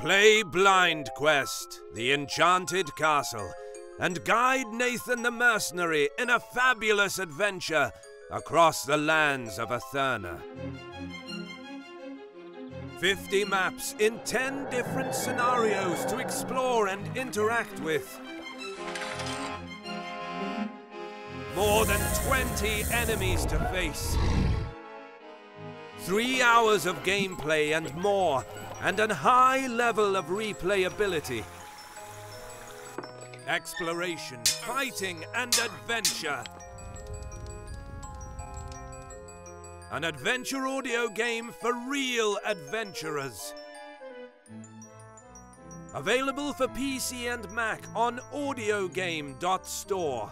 Play Blind Quest, the Enchanted Castle, and guide Nathan the Mercenary in a fabulous adventure across the lands of Aetherna. 50 maps in 10 different scenarios to explore and interact with. More than 20 enemies to face. Three hours of gameplay and more, and a high level of replayability. Exploration, fighting, and adventure. An adventure audio game for real adventurers. Available for PC and Mac on audiogame.store.